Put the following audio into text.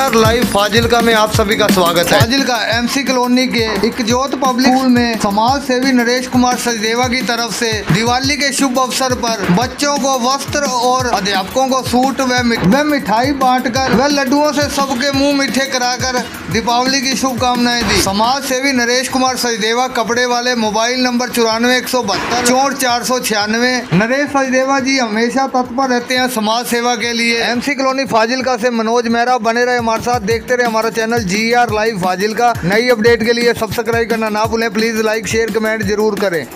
Are live Fazilka में आप सभी का स्वागत है। फाजिलका एमसी कॉलोनी के इकजोत पब्लिक स्कूल में समाज सेवी नरेश कुमार सचदेवा की तरफ़ से दिवाली के शुभ अवसर पर बच्चों को वस्त्र और अध्यापकों को सूट व मि- व मिठाई बांटकर व लड्डुओं से सबके मुँह मीठे कराकर दीपावली की शुभकामनाएँ दी। समाज सेवी नरेश कुमार सचदेवा, कपड़े वाले, मोबाइल नंबर चौरानवे, एक सौ बहत्तर चौंठ चार सौ छियानवे। नरेश सचदेवा जी हमेशा तत्पर रहते हैं समाज सेवा के लिए। एमसी कॉलोनी फाजिलका से मनोज मेहरा, बने रहे हमारे साथ देखते रहे हमारा channel G R live Fazil का। नई अपडेट के लिए सब्सक्राइब करना ना भूलें। प्लीज़ लाइक शेयर कमेंट ज़रूर करें।